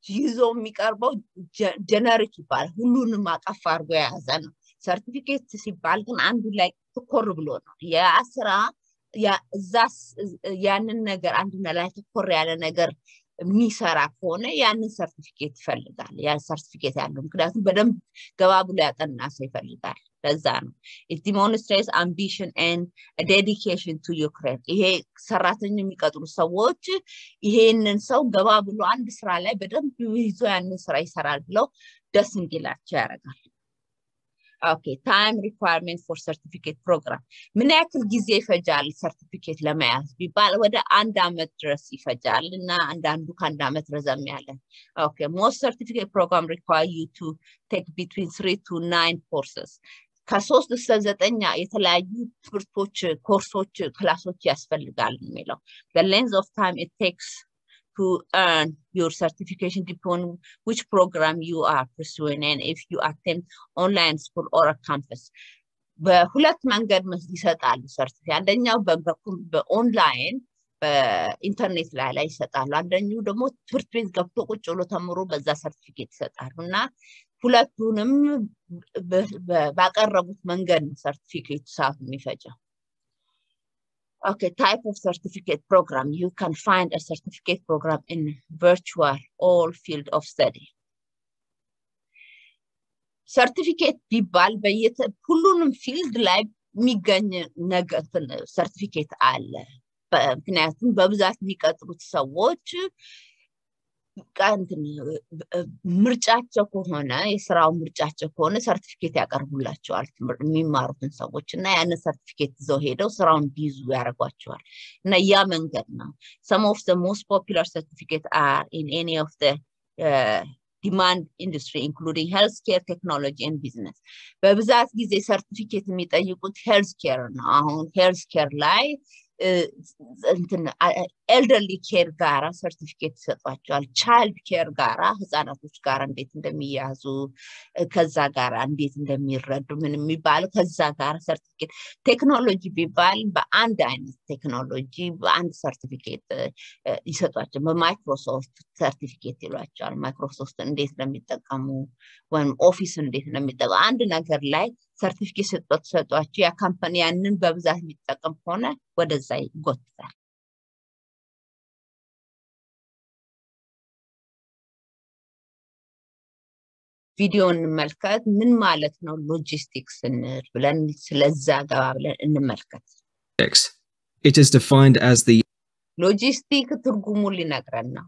ይዞ የሚቀርበው generic ይባላል። ሁሉንም አቀፍ አድርጎ የያዘ ነው። ሰርቲፊኬት ሲባል ግን አንዱ ላይ ትኮር ብሎ ነው ያ ስራ እዛ ያንን ነገር አንድ ላይ ትኮር ያለ ነገር የሚሰራ ከሆነ ያንን ሰርቲፊኬት ይፈልጋል። ያ ሰርቲፊኬት ያለው ምክንያቱም በደንብ ገባ ብሎ ያጠና ሰው ይፈልጋል። ለዛ ነው it demonstrates ambition and dedication to your craft። ይሄ ሰራተኛ የሚቀጥሩ ሰዎች ይሄንን ሰው ገባ ብሎ አንድ ስራ ላይ በደንብ ይዞ ያንን ስራ ይሰራል ብለው ደስ እንዲላቸው ያደርጋል። okay time requirement for certificate program ምን ያክል ጊዜ ይፈጃል ሰርቲፊኬት ለመያዝ ቢባል ወደ አንድ አመት ድረስ ይፈጃል እና አንዳንዱ ከአንድ አመት ረዘም ያለ okay most certificate program require you to take between three to nine courses ከሶስት እስከ ዘጠኝ የተለያዩ ትምህርቶች course ኦች class ኦች ያስፈልጋል የሚለው length of time it takes your certification depending on which program you are pursuing and if you attend online school or a campus. በሁለት መንገድ ይሰጣሉ ሰርቲፊኬት። አንደኛው በኦንላይን በኢንተርኔት ላይ ላይ ይሰጣሉ። አንደኛው ደግሞ ትምህርት ቤት ገብቶ ቁጭ ብሎ ተምሮ በዛ ሰርቲፊኬት ይሰጣሉ እና ሁለቱንም ባቀረቡት መንገድ ነው ሰርቲፊኬቱ ሰዓት የሚፈጀው። Okay, type of certificate program. You can find a certificate program in virtually all field of. certificate ቢባል ሁሉንም field ላይ የሚገኝ ነገር ሰርቲፊኬት አለ። ምክንያቱም በብዛት የሚቀጥሩት ሰዎች ምርጫቸው ከሆነ የስራው ምርጫቸው ከሆነ ሰርቲፊኬት ያቀርቡላቸዋል የሚማሩትን ሰዎች እና ያንን ሰርቲፊኬት ይዘው ሄደው ስራውን እንዲይዙ ያደርጓቸዋል። እና ያ መንገድ ነው። Of the most popular certificate are in any of the uh, demand industry including health care technology and business በብዛት ጊዜ ሰርቲፊኬት የሚጠይቁት health care ነው። አሁን health care ላይ elderly care ጋራ ሰርቲፊኬት ይሰጧቸዋል። child care ጋራ ህፃናቶች ጋር እንዴት እንደሚያዙ ከዛ ጋር እንዴት እንደሚረዱ ምን የሚባለው ከዛ ጋር ሰርቲፊኬት ቴክኖሎጂ ቢባል በአንድ አይነት ቴክኖሎጂ በአንድ ሰርቲፊኬት ይሰጧቸው። በ Microsoft certificate ይሏቸዋል። ማይክሮሶፍት እንዴት እንደሚጠቀሙ ወይም Office እንዴት እንደሚጠቀሙ አንድ ነገር ላይ ሰርቲፊኬት ሰጧት ሰጧቸው ያ company ያንን በብዛት የሚጠቀም ከሆነ ወደዛ ይጎትታል። ቪዲዮ እንመልከት። ምን ማለት ነው ሎጂስቲክስ ስንል ብለን ስለዛ ገባ ብለን እንመልከት። It is defined as the logistic ትርጉሙ ሊነግረን ነው።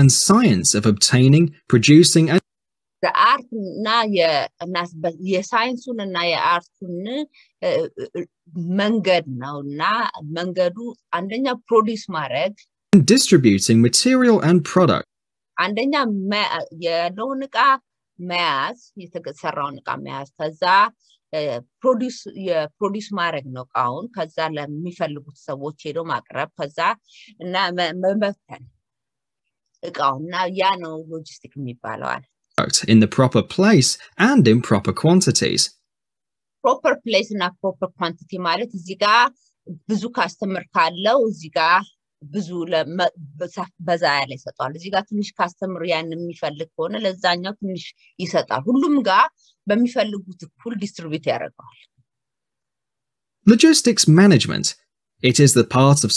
and science of obtaining, producing, and art እና የሳይንሱን እና የ art ኡን መንገድ ነው እና መንገዱ አንደኛ produce ማድረግ distributing material and product. አንደኛ ያለውን እቃ መያዝ የተሰራውን እቃ መያዝ ከዛ produce የ produce ማድረግ ነው እቃውን ከዛ ለሚፈልጉት ሰዎች ሄዶ ማቅረብ ከዛ እና መበተን እቃውን እና ያ ነው ሎጂስቲክ የሚባለው አለ in the proper place and in proper quantities. proper place እና proper quantity ማለት እዚህ ጋር ብዙ customer ካለው እዚህ ጋር ብዙ በዛ ያለ ይሰጠዋል። እዚህ ጋር ትንሽ customer ያን የሚፈልግ ከሆነ ለዛኛው ትንሽ ይሰጣል። ሁሉም ጋር በሚፈልጉት እኩል distribute ያደርገዋል። part of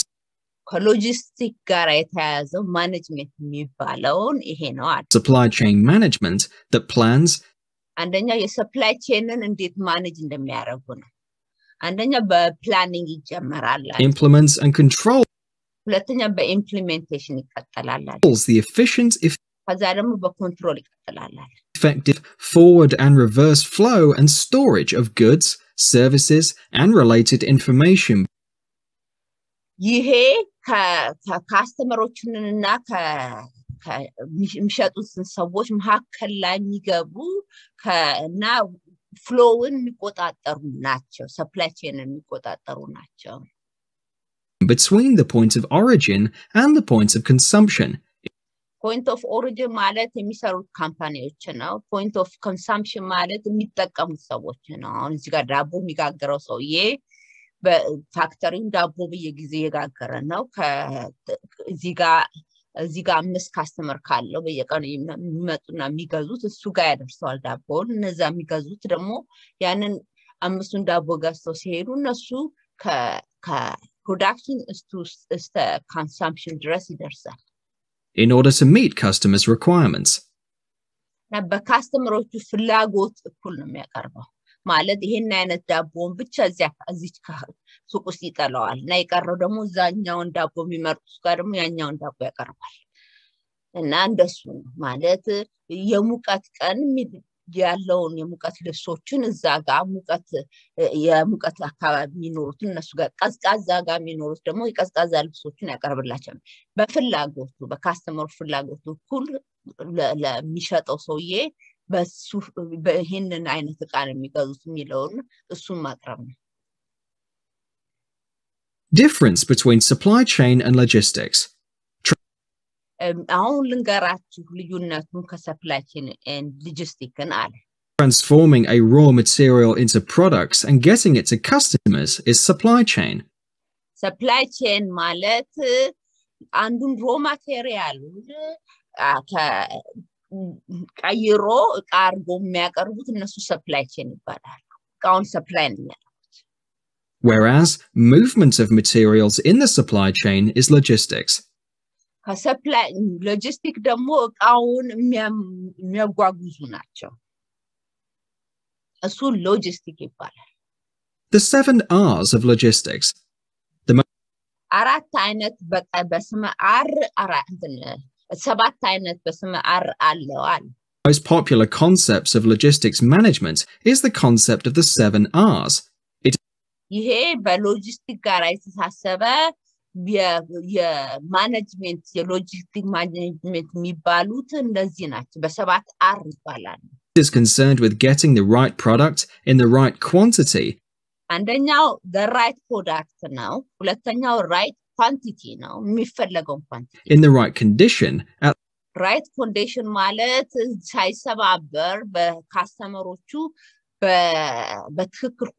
ከሎጂስቲክ ጋር የተያያዘው management የሚባለውን ይሄ ነው አለ። chain management that plans, አንደኛው የ supply chain ን እንዴት manage እንደሚያደርጉ ነው። አንደኛ በ planning ይጀመራል። implements, and control ሁለተኛ በ implementation ይቀጠላል አለ። the efficient, ከዛ ደግሞ በ control ይቀጥላል አለ። effective forward and reverse flow and storage of goods, services, and related information ይሄ ከ customer ኦችንና የሚሸጡትን ሰዎች መካከል ላይ የሚገቡ እና flow ውን የሚቆጣጠሩ ናቸው። supply chain የሚቆጣጠሩ ናቸው። between the point of origin and the point of consumption. point of origin ማለት የሚሰሩት company ዎች ነው። point of consumption ማለት የሚጠቀሙት ሰዎች ነው። አሁን እዚህ ጋር ዳቦ የሚጋግረው ሰውዬ በ factory ው ዳቦ በየጊዜ እየጋገረ ነው። እዚህ ጋር እዚህ ጋር አምስት customer ካለው በየቀኑ የሚመጡና የሚገዙት እሱ ጋር ያደርሰዋል ዳቦውን። እነዛ የሚገዙት ደግሞ ያንን አምስቱን ዳቦ ገዝተው ሲሄዱ እነሱ ከ production እስከ consumption ድረስ ይደርሳል። in order to meet customers' requirements. እና በ customer ኦቹ ፍላጎት እኩል ነው የሚያቀርበው። ማለት ይሄን አይነት ዳቦውን ብቻ እዚያ እዚች ሱቅ ውስጥ ይጠለዋል እና የቀረው ደግሞ እዛኛውን ዳቦ የሚመርጡት ጋር ደግሞ ያኛውን ዳቦ ያቀርባል። እና እንደሱ ነው ማለት የሙቀት ቀን ያለውን የሙቀት ልብሶችን እዛ ጋር ሙቀት የሙቀት አካባቢ የሚኖሩትን እነሱ ጋር ቀዝቃዛ ጋር የሚኖሩት ደግሞ የቀዝቃዛ ልብሶችን ያቀርብላቸዋል። በፍላጎቱ በካስተመሩ ፍላጎቱ እኩል ለሚሸጠው ሰውዬ በሱ ይህንን አይነት እቃ ነው የሚገዙት የሚለውን እሱን ማቅረብ ነው። Difference between supply chain and logistics. አሁን ልንገራችሁ ልዩነቱን ከሰፕላይ ቼን ሎጂስቲክን አለ። Transforming a raw material into products and getting it to customers is supply chain. ሰፕላይ ቼን ማለት አንዱን ሮ ማቴሪያሉን ቀይሮ እቃ አድርጎ የሚያቀርቡት እነሱ ሰፕላይ ቼን ይባላሉ። እቃውን ሰፕላይ ነው የሚያደርጉት። Whereas movement of materials in the supply chain is logistics. ከሰፕላይ ሎጂስቲክ ደግሞ እቃውን የሚያጓጉዙ ናቸው። እሱ ሎጂስቲክ ይባላል። The seven R's of logistics. አራት አይነት በስመ አር ሰባት አይነት በስመ አር አለው አለ። Most popular concepts of logistics management is the concept of the seven R's. ይሄ በሎጂስቲክ ጋር የተሳሰበ የ management የ logistic management የሚባሉት እንደዚህ ናቸው። በሰባት R ይባላሉ። It is concerned with getting the right product in the right quantity አንደኛው right product ነው። ሁለተኛው right quantity ነው፣ የሚፈለገውን quantity። in the right condition at right condition ማለት ሳይሰባበር በ customer ኦቹ በትክክል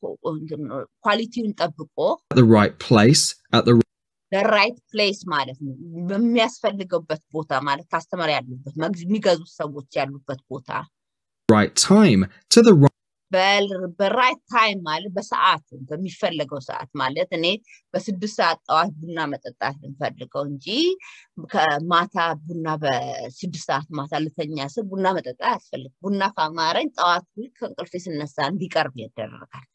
quality ውን ጠብቆ the right place at the ለ right place ማለት ነው። በሚያስፈልገውበት ቦታ ማለት customer ያሉበት የሚገዙት ሰዎች ያሉበት ቦታ right time to the right በ right time ማለት በሰዓት በሚፈለገው ሰዓት ማለት እኔ በስድስት ሰዓት ጠዋት ቡና መጠጣት እንፈልገው እንጂ ከማታ ቡና በስድስት ሰዓት ማታ ልተኛ ስል ቡና መጠጣት አያስፈልግ። ቡና ካማረኝ ጠዋት ከእንቅልፌ ስነሳ እንዲቀርብ ይደረጋል።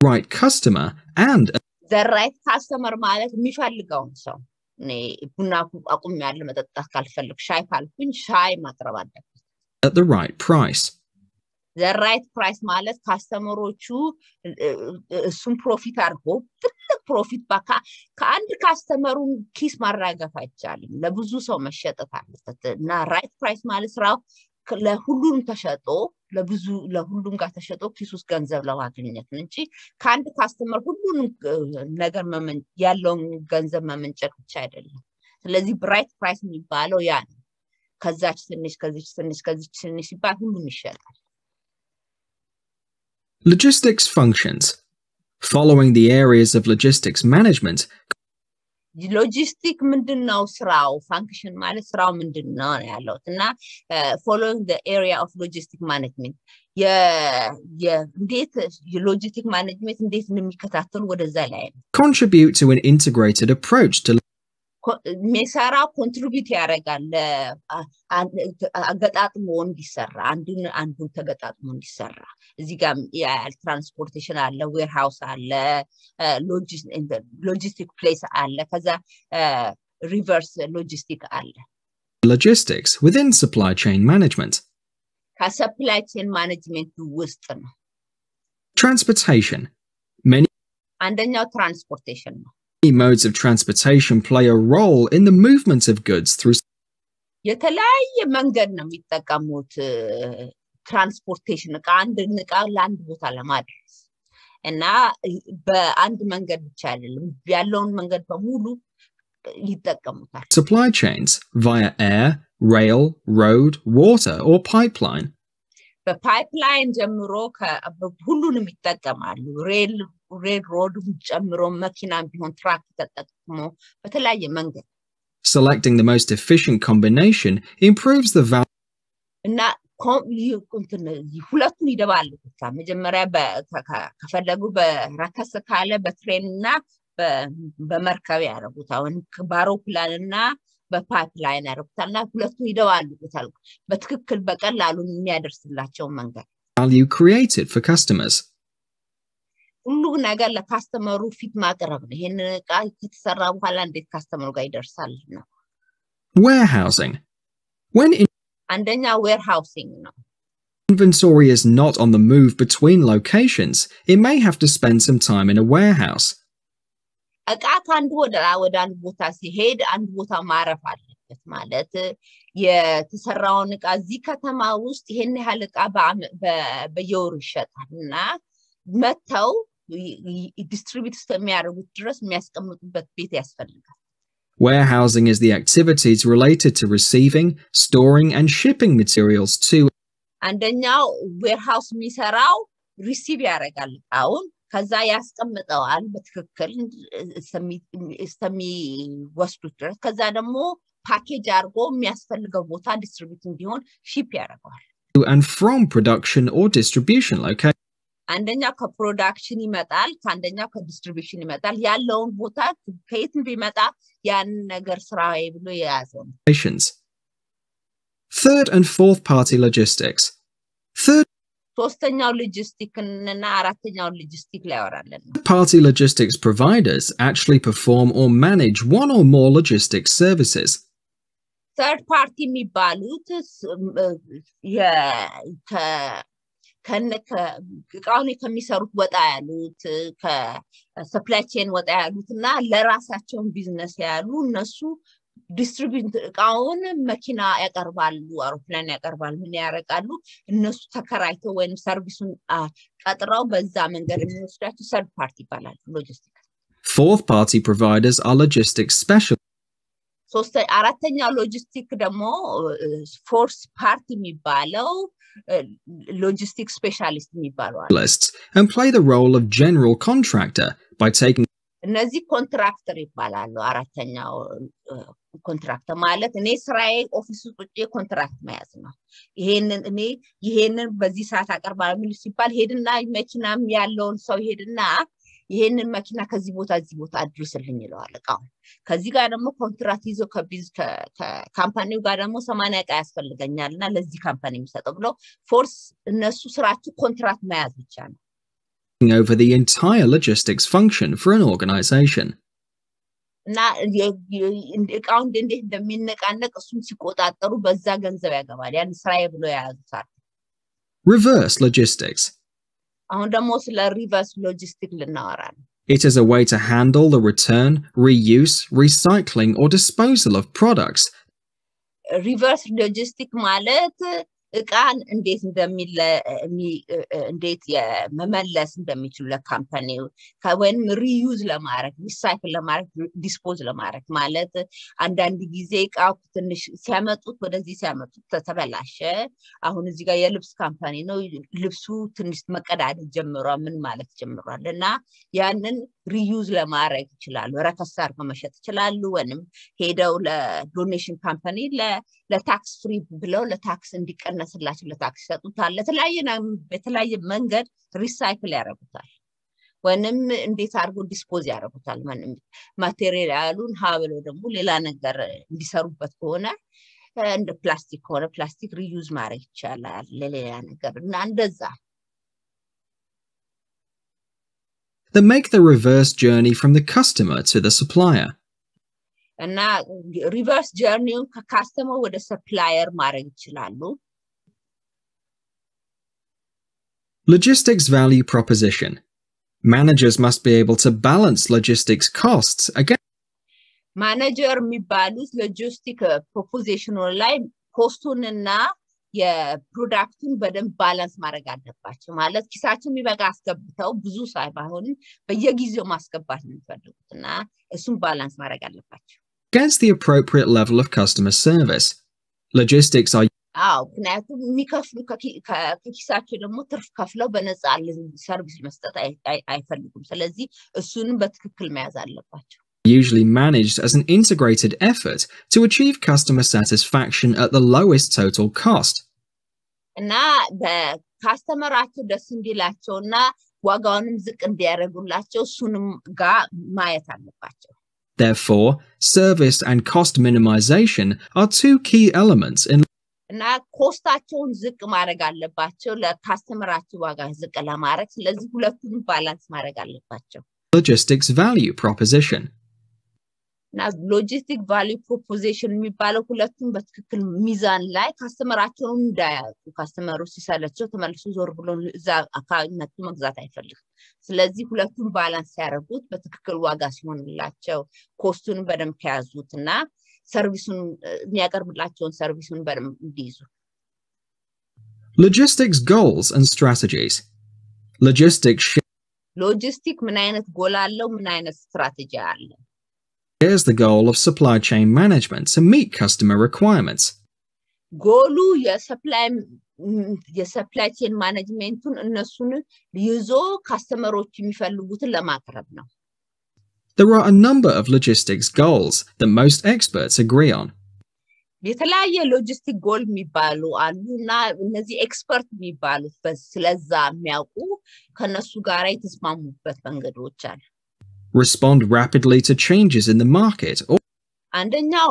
right customer and the right customer ማለት የሚፈልገውን ሰው እኔ ቡና አቁም ያለ መጠጣት ካልፈልግ ሻይ ካልኩኝ ሻይ ማቅረብ አለበት። at the right price. the right price ማለት customer ኦቹ እሱን profit አድርጎ ትልቅ profit ከአንድ customer ኡን ኪስ ማራገፍ አይቻልም። ለብዙ ሰው መሸጠት አለበት እና right price ማለት ስራው ለሁሉም ተሸጦ ለብዙ ለሁሉም ጋር ተሸጦ ኪስ ውስጥ ገንዘብ ለማግኘት ነው እንጂ ከአንድ customer ሁሉንም ነገር ያለውን ገንዘብ መመንጨት ብቻ አይደለም። ስለዚህ በ right price የሚባለው ያ ነው። ከዛች ትንሽ ከዚች ትንሽ ከዚች ትንሽ ሲባል ሁሉም ይሸጣል። Logistics functions. Following the areas of logistics management, logistic ምንድን ነው ስራው? function ማለት ስራው ምንድን ነው ነው ያለሁት። እና following the area of logistic management እንዴት የ logistic management እንዴት እንደሚከታተሉ ወደዛ ላይ ነው። Contribute to an integrated approach to የሚሰራው contribute ያደርጋል አገጣጥሞ እንዲሰራ አንዱን አንዱን ተገጣጥሞ እንዲሰራ እዚህ ጋር transportation አለ warehouse አለ logistic place አለ ከዛ reverse logistic አለ። Logistics within supply chain management. ከ supply chain management ውስጥ ነው። Transportation. አንደኛው transportation ነው። modes of transportation play a role in the movement of goods through የተለያየ መንገድ ነው የሚጠቀሙት ትራንስፖርቴሽን እቃ አንድን እቃ ለአንድ ቦታ ለማድረስ እና በአንድ መንገድ ብቻ አይደለም ያለውን መንገድ በሙሉ ይጠቀሙታል። supply chains via air, rail, road, water, or pipeline. በ pipeline ጀምሮ ሁሉንም ይጠቀማሉ። rail rail road ም ጨምሮ መኪናም ቢሆን truck ተጠቅሞ በተለያየ መንገድ Selecting the most efficient combination improves the value እና ሁለቱን ይደባልቁታል። መጀመሪያ ከፈለጉ በረከስ ካለ በ train እና በ- በመርከብ ያደርጉታል፣ ወይም በአውሮፕላን እና በፓይፕላይን ያደርጉታል እና ሁለቱን ይደባልቁታል። በትክክል በቀላሉ የሚያደርስላቸው መንገድ value created for customers. ሁሉ ነገር ለካስተመሩ ፊት ማቅረብ ነው። ይህንን እቃ ከተሰራ በኋላ እንዴት ካስተመሩ ጋር ይደርሳል ነው። Warehousing. When አንደኛ ዌር ሃውሲንግ ነው። inventory is not on the move between locations, it may have to spend some time in a warehouse. እቃ ከአንድ ወደ ወደ አንድ ቦታ ሲሄድ አንድ ቦታ ማረፍ አለበት። ማለት የተሰራውን እቃ እዚህ ከተማ ውስጥ ይሄን ያህል እቃ በአመ- በ- በየወሩ ይሸጣል እና መጥተው distribute እስከሚያደርጉት ድረስ የሚያስቀምጡበት ቤት ያስፈልጋል። Warehousing is the activities related to receiving, storing, and shipping materials to አንደኛው warehouse የሚሰራው receive ያደርጋል እቃውን ከዛ ያስቀምጠዋል በትክክል እስከሚ- እስከሚወስዱት ድረስ ከዛ ደግሞ ፓኬጅ አድርጎ የሚያስፈልገው ቦታ distribute እንዲሆን ship ያደርገዋል። and from production or distribution locations. አንደኛው ከ production ይመጣል፣ ከአንደኛው ከ distribution ይመጣል። ያለውን ቦታ ከየትም ቢመጣ ያንን ነገር ስራዬ ብሎ የያዘው ነው። Third and fourth party logistics. Third ሶስተኛው ሎጂስቲክንና አራተኛውን ሎጂስቲክ ላይ ያወራለን ነው። party logistics providers actually perform or manage one or more logistics services. third party የሚባሉት ስ- ም- የ- ከ- ከነ- ከ- እቃውን ከሚሰሩት ወጣ ያሉት ከ supply chain ወጣ ያሉት እና ለራሳቸውን ቢዝነስ ያሉ እነሱ distribute እቃውን መኪና ያቀርባሉ፣ አውሮፕላን ያቀርባሉ፣ ምን ያደርጋሉ። እነሱ ተከራይተው ወይም service ኡን አ፣ ቀጥረው በዛ መንገድ የሚወስዳቸው third party ይባላሉ። ሎጂስቲክ Fourth party providers are logistics specialists. ሶስተ አራተኛው ሎጂስቲክ ደግሞ fourth party የሚባለው logistic specialist የሚባሉ አሉ። and play the role of general contractor by taking እነዚህ contractor ይባላሉ። አራተኛው contractor ማለት እኔ ስራዬ office ውስጥ ቁጭ contract መያዝ ነው። ይሄንን እኔ ይሄንን በዚህ ሰዓት አቀርባለሁ ሲባል ሄድና መኪናም ያለውን ሰው ሄድና ይሄንን መኪና ከዚህ ቦታ እዚህ ቦታ አድርስልኝ ይለዋል እቃውን። ከዚህ ጋር ደግሞ ኮንትራት ይዞ ከ company ው ጋር ደግሞ ሰማንያ እቃ ያስፈልገኛል እና ለዚህ company የሚሰጠው ብሎ fourth እነሱ ስራችሁ ኮንትራት መያዝ ብቻ ነው። over the entire logistics function for an organization. እና የ- የ- እንደ- እቃው እንደ- እንዴት እንደሚነቃነቅ እሱም ሲቆጣጠሩ በዛ ገንዘብ ያገባል። ያን ስራዬ ብሎ የያዙታል። Reverse logistics. አሁን ደግሞ ስለ ሪቨርስ ሎጂስቲክ ልናወራ ነው። It is a way to handle the return, reuse, recycling, or disposal of products ሪቨርስ ሎጂስቲክ ማለት እቃን እንዴት እንዴት የመመለስ እንደሚችሉ ለ company ው ከ- ወይም reuse ለማድረግ recycle ለማድረግ dispose ለማድረግ ማለት አንዳንድ ጊዜ እቃው ትንሽ ሲያመጡት ወደዚህ ሲያመጡት ተተበላሸ። አሁን እዚህ ጋር የልብስ company ነው። ልብሱ ትንሽ መቀዳደድ ጀምሯል፣ ምን ማለት ጀምሯል እና ያንን reuse ለማድረግ ይችላሉ። ረከስ አድርገው መሸጥ ይችላሉ። ወይም ሄደው ለ donation company ለ tax free ብለው ለ tax እንዲቀነስላቸው ለ tax ይሰጡታል። ለተለያየ በተለያየ መንገድ recycle ያደርጉታል። ወይንም እንዴት አድርጎ dispose ያደርጉታል። ማንም material ኡን ሀ ብለው ደግሞ ሌላ ነገር እንዲሰሩበት ከሆነ እንደ ፕላስቲክ ከሆነ ፕላስቲክ reuse ማድረግ ይቻላል ለሌላ ነገር እና እንደዛ that make the reverse journey from the customer to the supplier. እና reverse journey ውን ከ customer ወደ supplier ማድረግ ይችላሉ። Logistics value proposition. Managers must be able to balance logistics costs against manager የሚባሉት logistic proposition ኡ ላይ cost ኡንና የ product ኡን በደንብ balance ማድረግ አለባቸው። ማለት ኪሳቸው የሚበቃ አስገብተው ብዙ ሳይሆንም በየጊዜው ማስገባት ነው የሚፈልጉት እና እሱን balance ማድረግ አለባቸው። the appropriate level of customer service. Logistics are አዎ ምክንያቱም የሚከፍሉ ከኪሳቸው ደግሞ ትርፍ ከፍለው በነፃ ሰርቪስ መስጠት አይፈልጉም። ስለዚህ እሱንም በትክክል መያዝ አለባቸው። usually managed as an integrated effort to achieve customer satisfaction at the lowest total cost. እና በካስተመራቸው ደስ እንዲላቸው እና ዋጋውንም ዝቅ እንዲያደርጉላቸው እሱንም ጋር ማየት አለባቸው። Therefore, service and cost minimization are two key elements in እና cost ኣቸውን ዝቅ ማድረግ አለባቸው ለ customer ኣቸው ዋጋ ዝቅ ለማድረግ። ስለዚህ ሁለቱንም balance ማድረግ አለባቸው። logistics value proposition. እና logistic value proposition የሚባለው ሁለቱም በትክክል ሚዛን ላይ customer ኣቸውን እንዳያጡ customer ኡ ሲሰለቸው ተመልሶ ዞር ብሎ እዛ አካባቢ መጥቶ መግዛት አይፈልግም። ስለዚህ ሁለቱም balance ሲያደርጉት በትክክል ዋጋ ሲሆንላቸው cost ኡን በደንብ ከያዙት እና service ኡን የሚያቀርብላቸውን service ኡን በደንብ እንዲይዙ Logistics goals and strategies. Logistics logistic ምን አይነት ጎል አለው? ምን አይነት ስትራቴጂ አለ? shares the goal of supply chain management to meet customer requirements. ጎሉ የሰፕላይ የሰፕላይ ቼን ማኔጅሜንቱን እነሱን ይዞ customer ኦች የሚፈልጉትን ለማቅረብ ነው። There are a number of logistics goals that most experts agree on. የተለያየ logistic goal የሚባሉ አሉ እና እነዚህ expert የሚባሉት ስለዛ የሚያውቁ ከነሱ ጋር የተስማሙበት መንገዶች አሉ። Respond rapidly to changes in the market or አንደኛው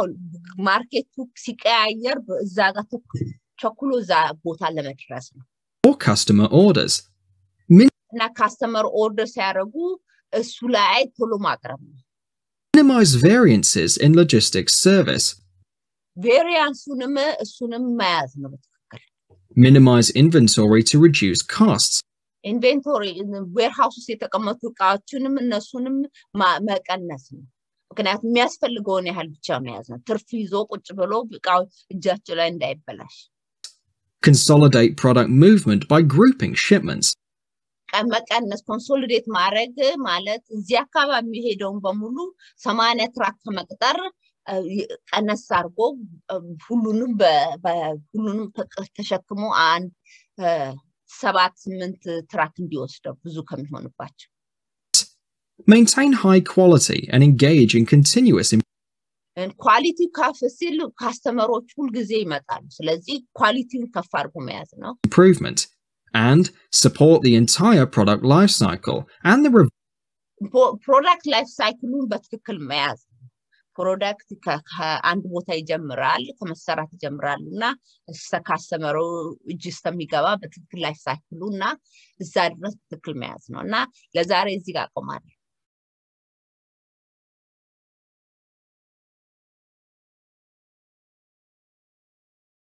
market ኡ ሲቀያየር እዛ ጋር ቸኩሎ እዛ ቦታ ለመድረስ ነው or customer orders. እና customer order ሲያደርጉ እሱ ላይ ቶሎ ማቅረብ ነው። Minimize variances in logistics service. variance ኡንም እሱንም መያዝ ነው በትክክል Minimize inventory to reduce costs. inventory warehouse ውስጥ የተቀመጡ እቃዎችንም እነሱንም ማ- መቀነስ ነው። ምክንያቱም የሚያስፈልገውን ያህል ብቻ መያዝ ነው። ትርፍ ይዞ ቁጭ ብሎ እቃው እጃቸው ላይ እንዳይበላሽ Consolidate product movement by grouping shipments. ቀ- መቀነስ consolidate ማድረግ ማለት እዚህ አካባቢ የሚሄደውን በሙሉ ሰማንያ truck ከመቅጠር እ፣ ቀነስ አድርጎ እ፣ ሁሉንም በ- በ- ሁሉንም ተቀ- ተሸክሞ አንድ እ፣ ሰባት ስምንት truck እንዲወስደው ብዙ ከሚሆንባቸው Maintain high quality and engage in continuous quality ከፍ ሲል customer ኦች ሁልጊዜ ይመጣሉ። ስለዚህ quality ውን ከፍ አድርጎ መያዝ ነው። improvement. And support the entire product life cycle and the product life cycle ኡን በትክክል መያዝ ነው። product ከአንድ ቦታ ይጀምራል፣ ከመሰራት ይጀምራሉ እና customer ኡ እጅ እስከሚገባ በትክክል life cycle ኡ እና እዛ ድረስ ትክክል መያዝ ነው እና ለዛሬ እዚህ ጋር አቆማለሁ።